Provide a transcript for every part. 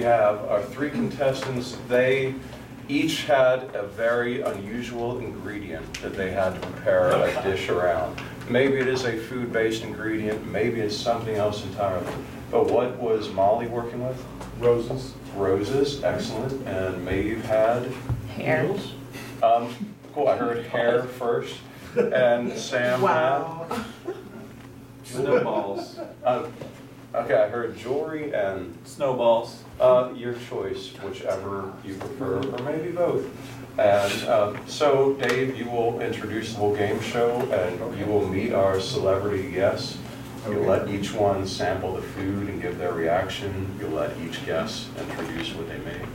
we have our three contestants. They each had a very unusual ingredient that they had to prepare a dish around. Maybe it is a food-based ingredient, maybe it's something else entirely. But what was Molly working with? Roses. Roses, excellent, and Maeve had? Hair. Noodles? Um, cool, I heard hair first, and Sam had? Snowballs. Uh, Okay, I heard jewelry and, Snowballs. uh, your choice, whichever you prefer, or maybe both. And, um, so Dave, you will introduce the whole game show, and you will meet our celebrity guests. You'll let each one sample the food and give their reaction. You'll let each guest introduce what they made.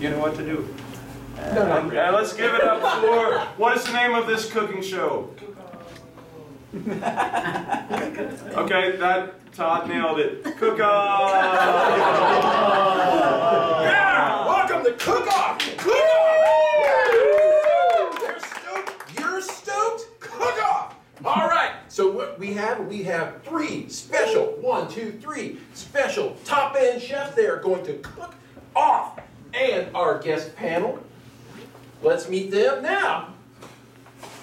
You know what to do. No, no. And and let's give it up for, what is the name of this cooking show? Okay, that, Todd nailed it. Cook Off! Yeah! Welcome to Cook Off! Cook Off! They're stoked. You're stoked. Cook Off! All right. So what we have, we have three special, one, two, three special top end chefs. They are going to cook off, and our guest panel. Let's meet them now.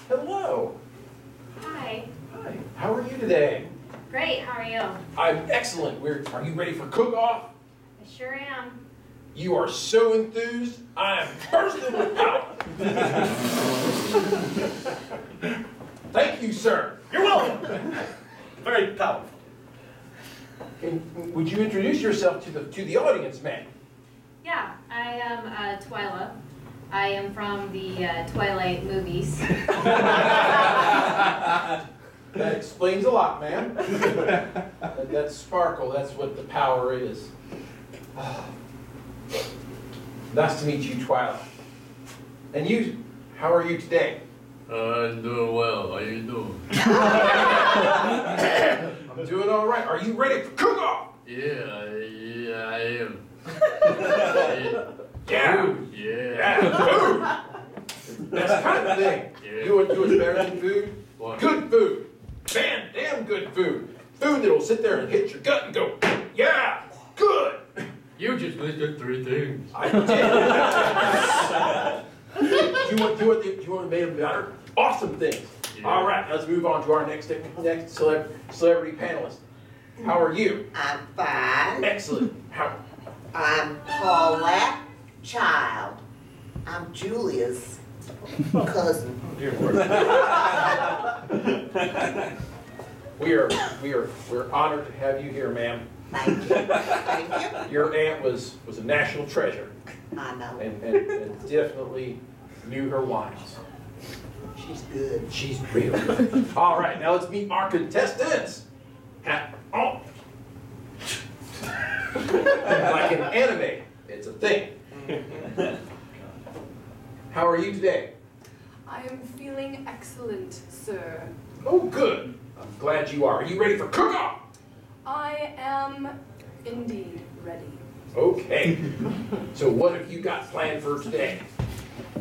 Hello. How are you today? Great, how are you? I'm excellent. We're, are you ready for cook off? I sure am. You are so enthused, I am bursting with power. Thank you, sir. You're welcome. Very powerful. And would you introduce yourself to the to the audience, ma'am? Yeah, I am uh, Twyla. I am from the uh, Twilight movies. That explains a lot, man. that, that sparkle, that's what the power is. nice to meet you, Twilight. And you, how are you today? I'm doing well. How you doing? I'm doing all right. Are you ready for cook off? Yeah, yeah, I am. Yeah. Yeah. Yeah. That's kind of thing. Yeah. You want, you want better than food? What? Good food. Man, damn good food. Food that'll sit there and hit your gut and go, yeah, good. You just listed three things. I did. you want, you want, the, you want to make them better? Awesome things. Yeah. All right, let's move on to our next next celeb, celebrity panelist. How are you? I'm fine. Excellent. How? I'm Paulette Child. I'm Julia's cousin. Oh, We are we are we're honored to have you here, ma'am. Thank you. Thank Your aunt was was a national treasure, you. I know. and, and, and definitely knew her wines. She's good. She's real good. All right, now let's meet our contestants. Ha- oh. like an anime, it's a thing. How are you today? I am feeling excellent, sir. Oh, good. I'm glad you are. Are you ready for cook-off? I am indeed ready. Okay. So what have you got planned for today?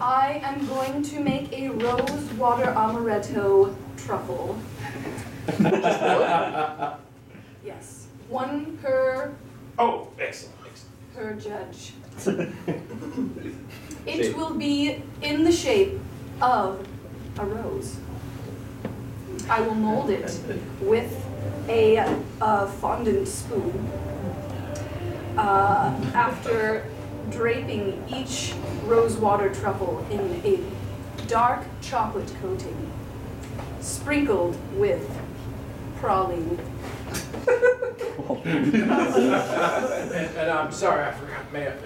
I am going to make a rose water amaretto truffle. Yes, one per Oh, excellent, excellent. per judge. It will be in the shape of a rose. I will mold it with a, uh fondant spoon. Uh, after draping each rosewater truffle in a dark chocolate coating, sprinkled with praline. And, and I'm sorry, I forgot, ma'am.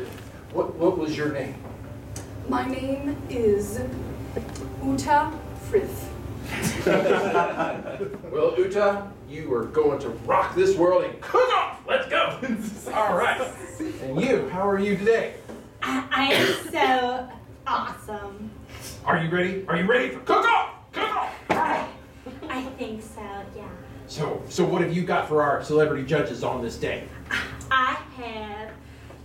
What, what was your name? My name is Uta Frith. Well, Uta, you are going to rock this world and cook off. Let's go. All right. And you, how are you today? I, I am so awesome. Are you ready? Are you ready for cook off? Cook off. I think so, yeah. So, so what have you got for our celebrity judges on this day? I have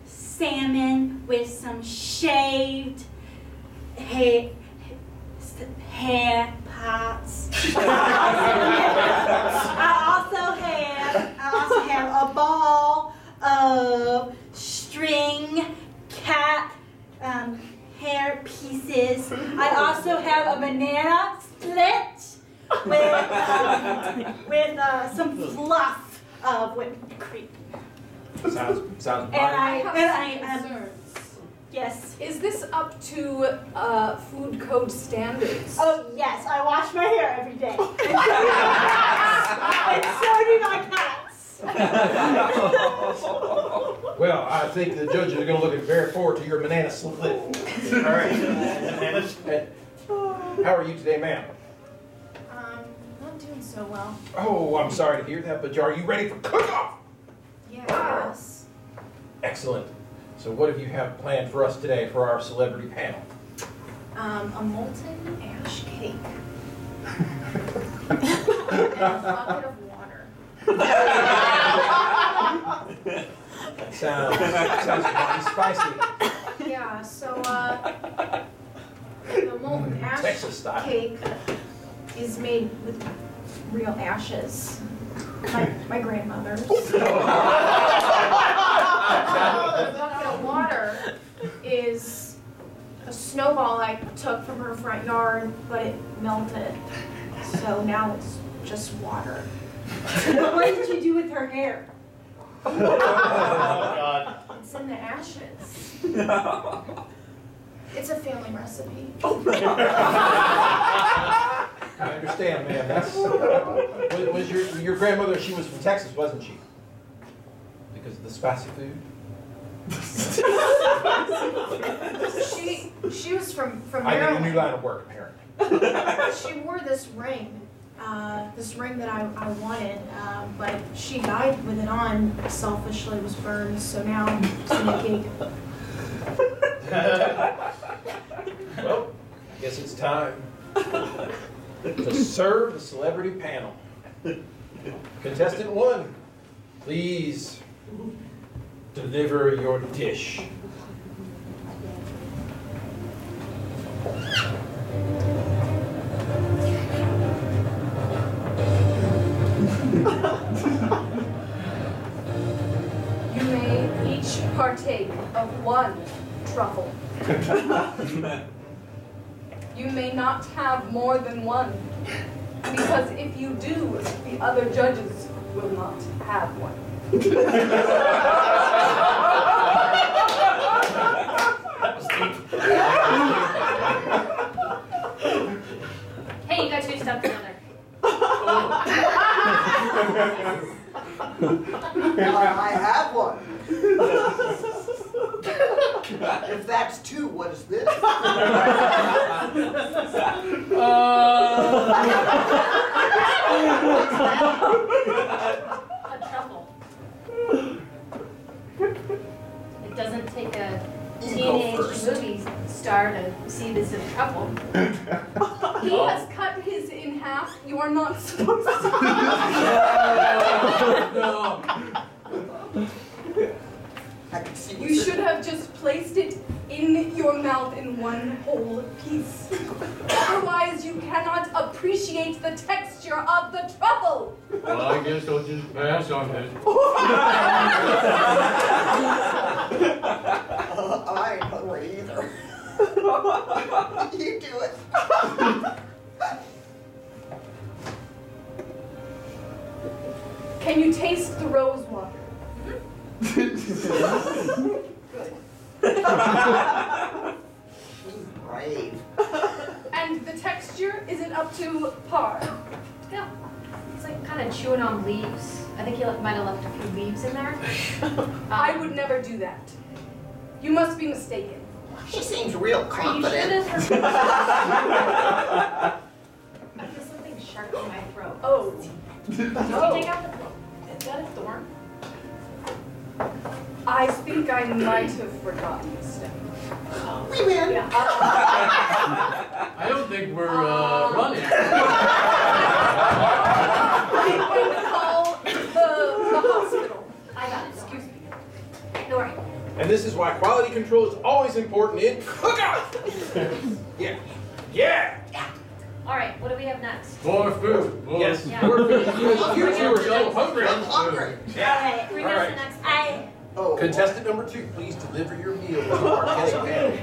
salmon with some shaved hair, hair I also have I also have a ball of string cat um, hair pieces. I also have a banana split with um, with uh, some fluff of whipped cream. Sounds sounds. And I and I um, yes. Is this up to uh, food code standards? Oh yes, I wash my hair every day. and so do my cats. Well, I think the judges are gonna look very forward to your banana split. All right. How are you today, ma'am? Um, not doing so well. Oh, I'm sorry to hear that, but are you ready for cook-off? Yeah, yes. Excellent. So what have you have planned for us today for our celebrity panel? Um, a molten ash cake. and a bucket of water. Sounds, sounds mighty spicy, Yeah, so, uh, the molten ash Texas style. cake is made with real ashes. My, my grandmother's. the bucket of water is snowball I took from her front yard, but it melted. So now it's just water. what did you do with her hair? Oh, God. It's in the ashes. It's a family recipe. Oh, I understand, ma'am, that's, was, was your, your grandmother, she was from Texas, wasn't she? Because of the spicy food? She she was from from I need a new Maryland. line of work, apparently. She wore this ring, uh, this ring that I, I wanted, uh, but she died with it on. Selfishly was burned, so now it's in a cake. Well, I guess it's time to serve the celebrity panel. Contestant one, please deliver your dish. Of one truffle. You may not have more than one, because if you do, the other judges will not have one. Hey, you got two stuff together. I have one. If that's two, what is this? Uh. A truffle. It doesn't take a teenage first. movie star to see this in a truffle. He oh. has cut his in half. You are not supposed to. I can see You should have just placed it in your mouth in one whole piece. Otherwise, you cannot appreciate the texture of the truffle. Well, I guess I'll just pass on this. Uh, I ain't hungry either. you do it. Can you taste the rose water? on leaves. I think he like, might have left a few leaves in there. I Um, would never do that. You must be mistaken. She seems real Are you confident. sure this? I feel something sharp in my throat. Oh. Did you take out the? Is that a thorn? I think I might have forgotten this step. We win. Yeah. I don't think we're uh, running. I'm going to call the, the hospital. I got it. Excuse me. Don't worry. And this is why quality control is always important in cook-off. Yeah, yeah. All right. What do we have next? More food. More Yes, Yeah. more food. Because you two are so hungry. I'm hungry. Yeah. Bring All us right. the next. I Oh. Contestant number two, please deliver your meal to our guest panel.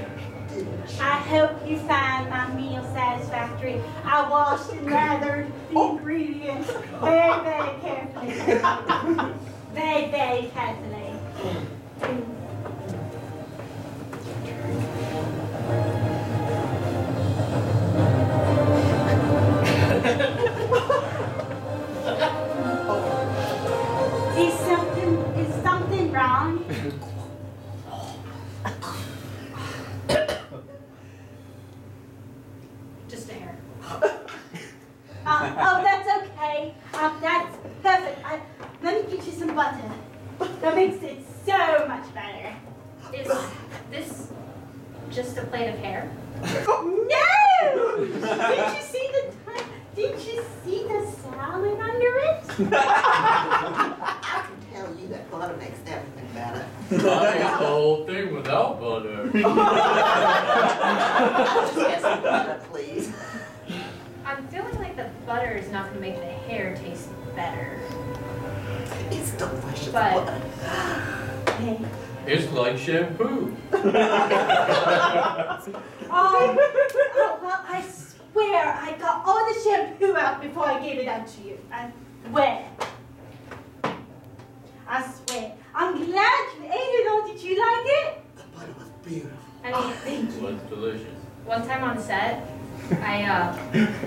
I hope you find my meal satisfactory. I washed and lathered the ingredients very, very carefully. very, very carefully. Is something is something wrong? Just a hair. Uh, oh, that's okay. Um, that's perfect. I, let me get you some butter. That makes it so much better. Is this just a plate of hair? No! Didn't you see the Didn't you see the salad under it? I can tell you that butter makes everything better. I ate the whole thing without butter. Just get some butter, please. I'm feeling like the butter is not gonna make the hair taste better. It's delicious But- butter. Okay. It's like shampoo. Oh, oh, well, I swear I got all the shampoo out before I gave it out to you. I swear. I swear. I'm glad you ate it, or did you like it? The butter was beautiful. I mean, Thank It was delicious. one time on set, I uh,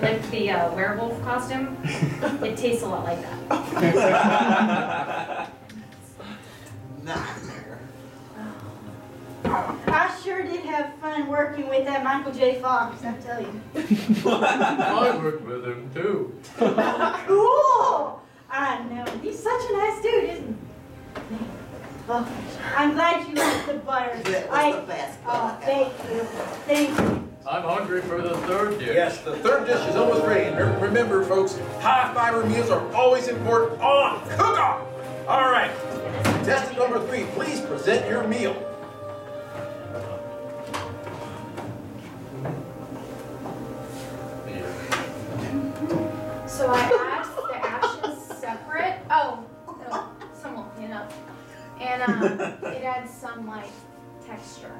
licked the uh, werewolf costume. It tastes a lot like that. Nightmare. I sure did have fun working with that Michael J. Fox, I tell you. I worked with him too. Cool! I know. He's such a nice dude, isn't he? Oh, I'm glad you liked the butter. That I, the best. Oh, thank you. Thank you. I'm hungry for the third dish. Yes, the third dish is almost ready. And re- remember, folks, high fiber meals are always important on Cook Off. All right, contestant number three, please present your meal. So I And um, it adds some like texture.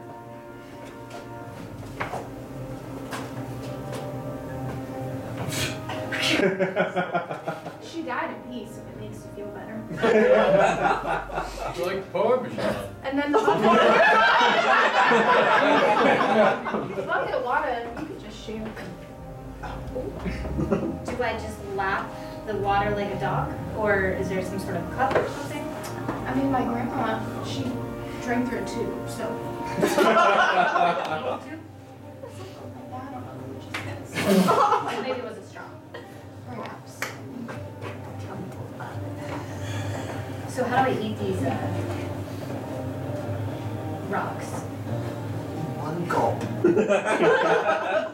She died in peace, if it makes you feel better. It's like Parmesan. And then the bucket. the bucket of water, you could just share. Do I just lap the water like a dog, or is there some sort of cup or something? I mean, my grandma, she drank through a tube, so. Maybe it was a straw. Perhaps. So how do I eat these uh, rocks? One gulp.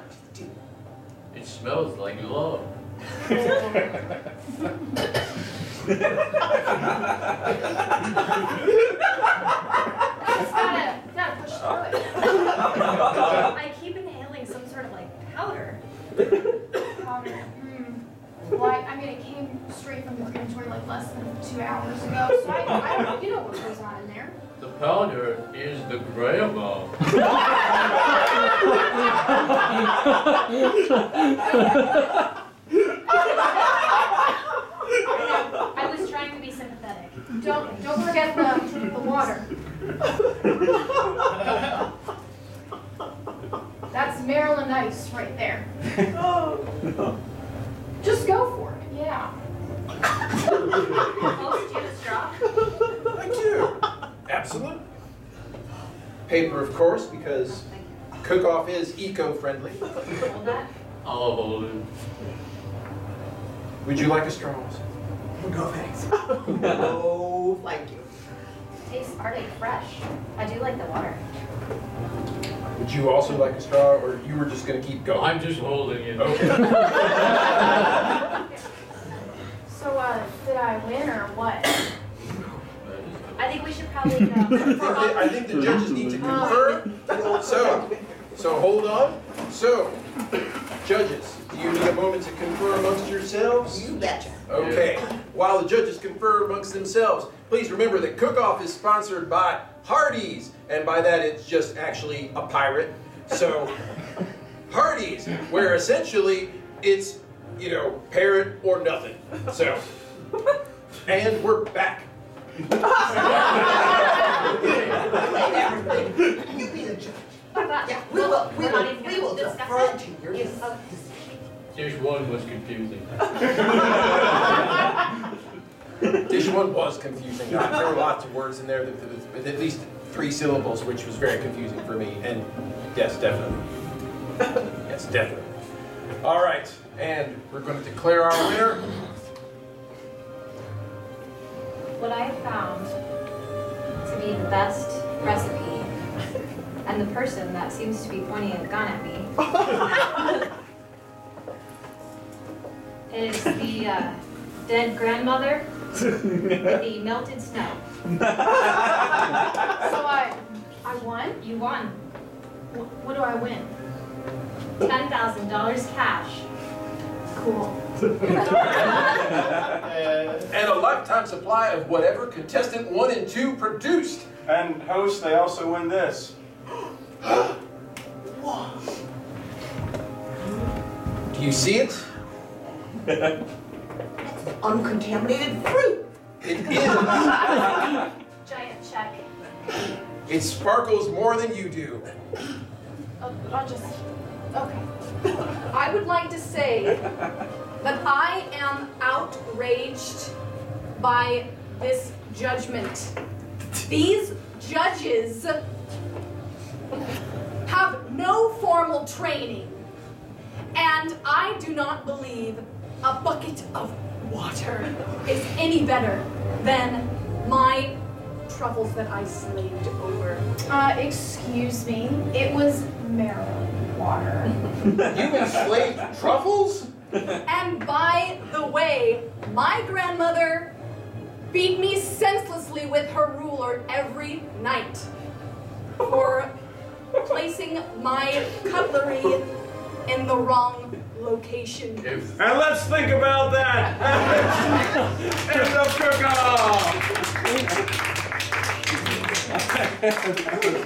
It smells like love. Just gotta, gotta push through it. I keep inhaling some sort of like powder. Powder. Mm. Well, I, I mean, it came straight from the crematory like less than two hours ago, so I, I don't know, you know what goes on in there. The powder is the grandma. I was trying to be sympathetic. Don't, don't forget the, the water. That's Maryland ice right there. Just go for it, yeah. Oh, do you have a straw? I. Absolute. Paper, of course, because Thank you. Cook Off is eco-friendly. Hold that. I'll. Would you like a straw? No thanks. No, thank you. Tastes already fresh. I do like the water. Would you also like a straw, or you were just gonna keep going? I'm just holding it. Okay. So, uh, did I win or what? I think we should probably uh, I think the- I think the judges need to confirm. So, so hold on. So, judges, do you need a moment to confer amongst yourselves? You betcha. Okay. While the judges confer amongst themselves, please remember that Cook Off is sponsored by Hardee's, and by that it's just actually a pirate. So, Hardee's, where essentially it's, you know, parrot or nothing. So, and we're back. You be the judge. Yeah, we will, we We're not will, even we will gonna discuss defer it? to your Yes. decision. Dish one was confusing. Dish one was confusing. There were lots of words in there that, that- with at least three syllables, which was very confusing for me. And yes, definitely. Yes, definitely. All right, and we're going to declare our winner. What I have found to be the best recipe, and the person that seems to be pointing a gun at me, is the uh, dead grandmother with the melted snow. So I, I won? You won Wh- What do I win? ten thousand dollars cash. Cool. And a lifetime supply of whatever contestant one and two produced. And host, they also win this. Do you see it? Uncontaminated fruit. It is. Giant check. It sparkles more than you do. I'll, I'll just, okay. I would like to say that I am outraged by this judgment. These judges have no formal training, and I do not believe a bucket of water is any better than my truffles that I slaved over. Uh, excuse me, it was Maryland water. You enslaved truffles? And by the way, my grandmother beat me senselessly with her ruler every night for placing my cutlery in the wrong location. And let's think about that. it's a cook-off.